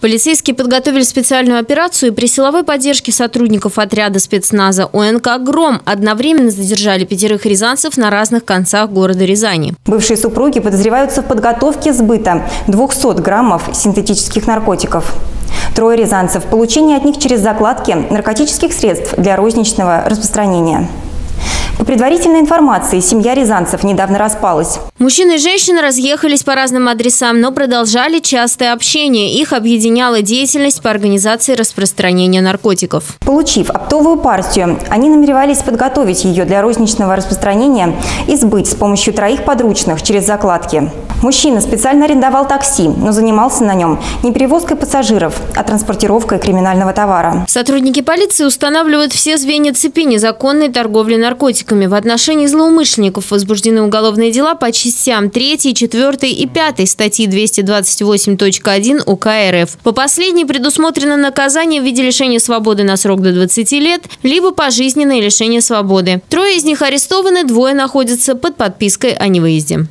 Полицейские подготовили специальную операцию и при силовой поддержке сотрудников отряда спецназа ОНК «Гром» одновременно задержали пятерых рязанцев на разных концах города Рязани. Бывшие супруги подозреваются в подготовке сбыта 200 граммов синтетических наркотиков. Трое рязанцев – получение от них через закладки наркотических средств для розничного распространения. По предварительной информации, семья рязанцев недавно распалась. Мужчина и женщина разъехались по разным адресам, но продолжали частое общение. Их объединяла деятельность по организации распространения наркотиков. Получив оптовую партию, они намеревались подготовить ее для розничного распространения и сбыть с помощью троих подручных через закладки. Мужчина специально арендовал такси, но занимался на нем не перевозкой пассажиров, а транспортировкой криминального товара. Сотрудники полиции устанавливают все звенья цепи незаконной торговли наркотиками. В отношении злоумышленников возбуждены уголовные дела по частям 3, 4 и 5 статьи 228.1 УК РФ. По последней предусмотрено наказание в виде лишения свободы на срок до 20 лет, либо пожизненное лишение свободы. Трое из них арестованы, двое находятся под подпиской о невыезде.